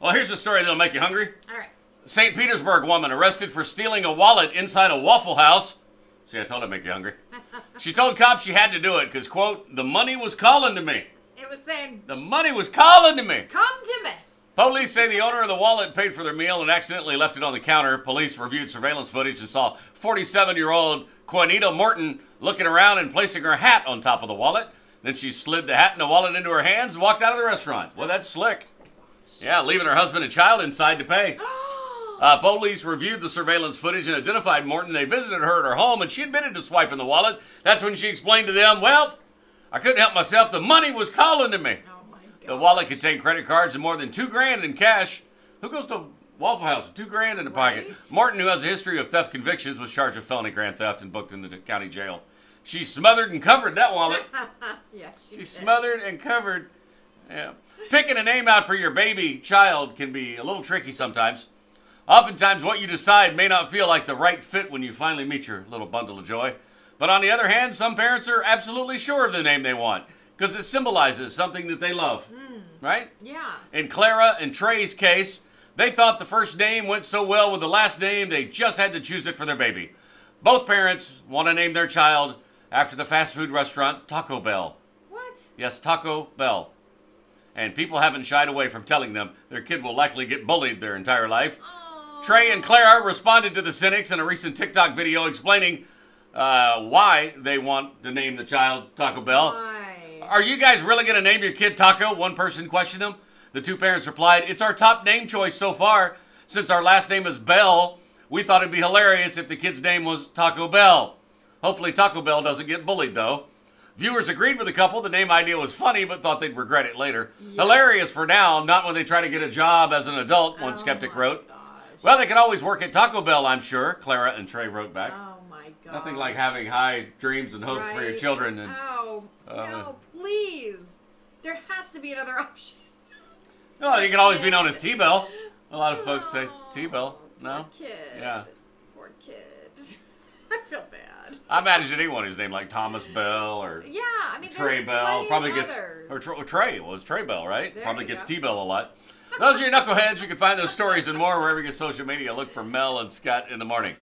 Well, here's a story that'll make you hungry. All right. St. Petersburg woman arrested for stealing a wallet inside a Waffle House. See, I told her to make you hungry. She told cops she had to do it because, quote, the money was calling to me. It was saying, The money was calling to me. come to me. Police say the owner of the wallet paid for their meal and accidentally left it on the counter. Police reviewed surveillance footage and saw 47 year old Juanita Morton looking around and placing her hat on top of the wallet. Then she slid the hat and the wallet into her hands and walked out of the restaurant. Well, that's slick. Yeah, leaving her husband and child inside to pay. Uh, police reviewed the surveillance footage and identified Morton. They visited her at her home and she admitted to swiping the wallet. That's when she explained to them, Well, I couldn't help myself. The money was calling to me. Oh. The wallet contained credit cards and more than two grand in cash. Who goes to Waffle House with two grand in the pocket? Right. Martin, who has a history of theft convictions, was charged with felony grand theft and booked in the county jail. She smothered and covered that wallet. yeah, she, She smothered and covered. Yeah. Picking a name out for your baby child can be a little tricky sometimes. Oftentimes, what you decide may not feel like the right fit when you finally meet your little bundle of joy. But on the other hand, some parents are absolutely sure of the name they want because it symbolizes something that they love. Hmm. Right? Yeah. In Clara and Trey's case, they thought the first name went so well with the last name they just had to choose it for their baby. Both parents want to name their child after the fast food restaurant Taco Bell. What? Yes, Taco Bell. And people haven't shied away from telling them their kid will likely get bullied their entire life. Oh. Trey and Clara responded to the cynics in a recent TikTok video explaining uh, why they want to name the child Taco Bell. Why? Are you guys really going to name your kid Taco? One person questioned them. The two parents replied, It's our top name choice so far. Since our last name is Bell, we thought it'd be hilarious if the kid's name was Taco Bell. Hopefully, Taco Bell doesn't get bullied, though. Viewers agreed with the couple. The name idea was funny, but thought they'd regret it later. Yeah. Hilarious for now, not when they try to get a job as an adult, one Oh skeptic wrote. gosh. Well, they can always work at Taco Bell, I'm sure, Clara and Trey wrote back. Oh my god. Nothing like having high dreams and hopes for your children. And Oh, uh, no, please. There has to be another option. Oh, you can always be known as T Bell. A lot of folks say T Bell. No? Poor kid. Yeah. Poor kid. I feel bad. I imagine anyone who's named like Thomas Bell or Yeah, I mean, Trey Bell probably gets others. or, Tr- or Trey was Trey Bell, right? There probably gets. T Bell a lot. Those are your knuckleheads. You can find those stories and more wherever you get social media. Look for Mel and Scott in the morning.